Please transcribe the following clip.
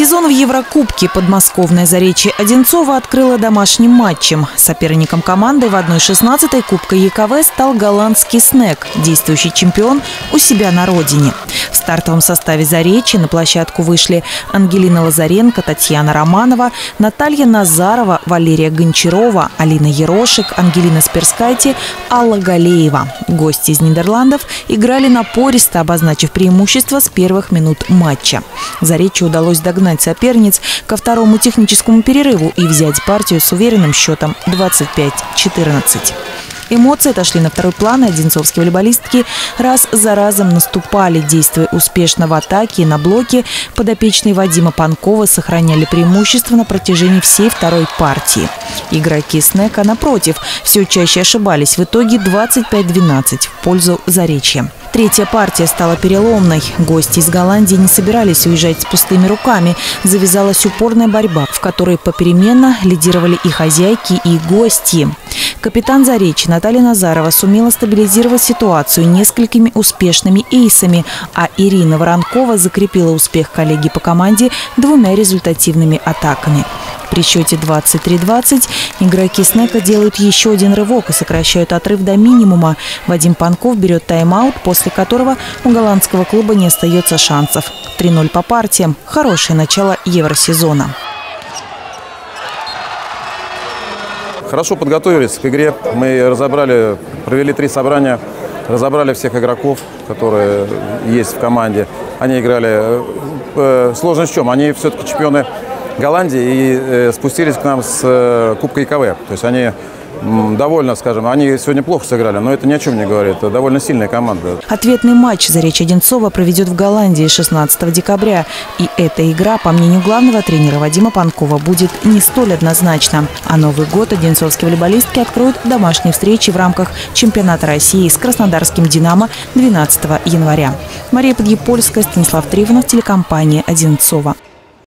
Сезон в Еврокубке подмосковная Заречье Одинцова открыла домашним матчем. Соперником команды в 1-16 Кубка ЕКВ стал голландский СНЭК, действующий чемпион у себя на родине. В стартовом составе Заречья на площадку вышли Ангелина Лазаренко, Татьяна Романова, Наталья Назарова, Валерия Гончарова, Алина Ерошек, Ангелина Сперскайте, Алла Галеева. Гости из Нидерландов играли напористо, обозначив преимущество с первых минут матча. Заречью удалось догнать соперниц ко второму техническому перерыву и взять партию с уверенным счетом 25-14. Эмоции отошли на второй план, и одинцовские волейболистки раз за разом наступали, действуя успешно в атаке и на блоке. Подопечные Вадима Панкова сохраняли преимущество на протяжении всей второй партии. Игроки Снека, напротив, все чаще ошибались. В итоге 25-12 в пользу Заречья. Третья партия стала переломной. Гости из Голландии не собирались уезжать с пустыми руками. Завязалась упорная борьба, в которой попеременно лидировали и хозяйки, и гости. Капитан Заречи Наталья Назарова сумела стабилизировать ситуацию несколькими успешными эйсами, а Ирина Воронкова закрепила успех коллеги по команде двумя результативными атаками. При счете 23-20 игроки Снека делают еще один рывок и сокращают отрыв до минимума. Вадим Панков берет тайм-аут, после которого у голландского клуба не остается шансов. 3-0 по партиям. Хорошее начало евросезона. Хорошо подготовились к игре. Мы разобрали, провели три собрания, разобрали всех игроков, которые есть в команде. Они играли... Э, э, сложность в чем? Они все-таки чемпионы Голландии и э, спустились к нам с э, Кубка ИКВ. То есть они довольно, скажем, они сегодня плохо сыграли, но это ни о чем не говорит. Это довольно сильная команда. Ответный матч Заречья Одинцова проведет в Голландии 16 декабря. И эта игра, по мнению главного тренера Вадима Панкова, будет не столь однозначна. А Новый год одинцовские волейболистки откроют домашние встречи в рамках чемпионата России с краснодарским «Динамо» 12 января. Мария Подъепольская, Станислав Тривонов, телекомпания «Одинцова».